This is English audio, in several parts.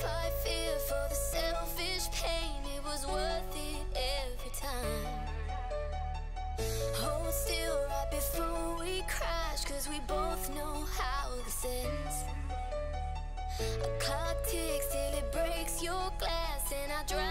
Fight fear for the selfish pain, it was worth it every time. Hold still right before we we both know how this ends. A clock ticks till it breaks your glass, and I drive.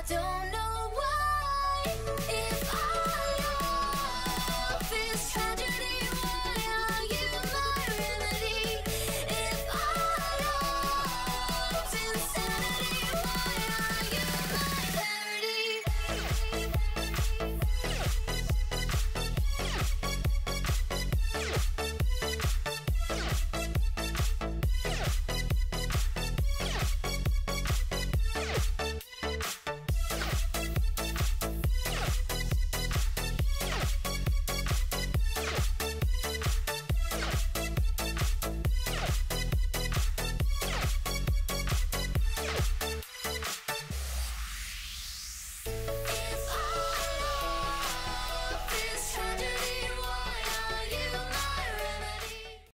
I don't know why.